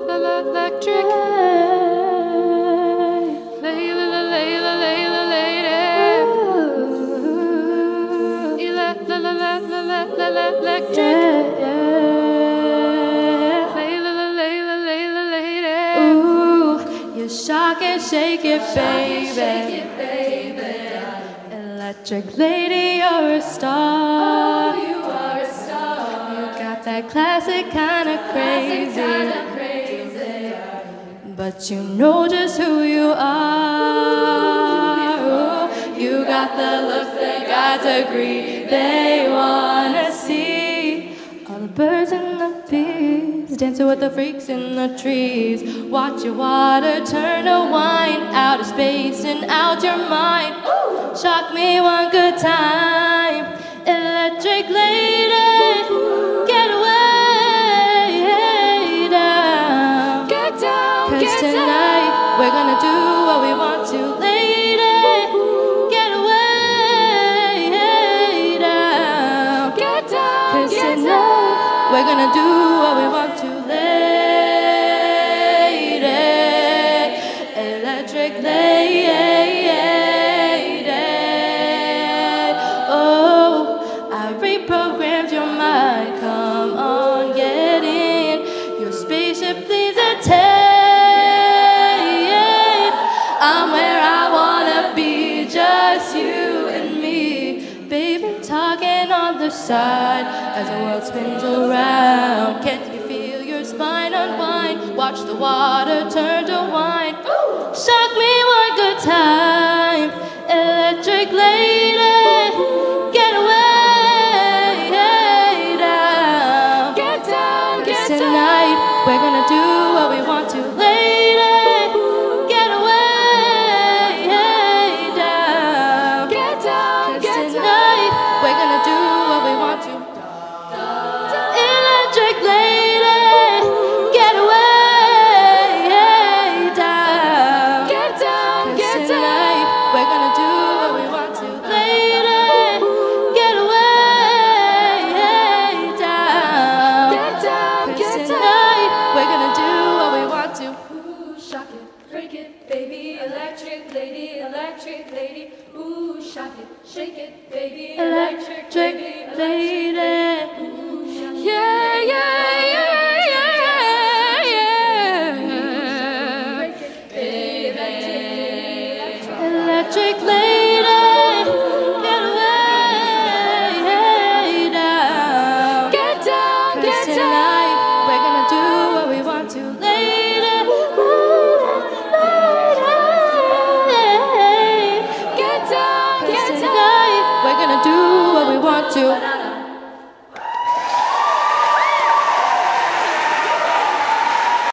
electric. Electric. Ooh, you shock and shake it, baby. Electric lady, you're a star. Oh, you are a star. You got that classic kind of crazy. But you know just who you are. You got the looks that gods agree they wanna see. All the birds and the bees dancing with the freaks in the trees. Watch your water turn to wine, out of space and out your mind. Shock me one good time, we're gonna do what we want to, lady. Get away down. Get down, Cause get tonight down. we're gonna do what we want to, lady. Electric lady. The side as the world spins around. Can't you feel your spine unwind? Watch the water turn to wine. Ooh, Shock me break it, baby, electric lady, electric lady. Ooh, shock it, shake it, baby, to.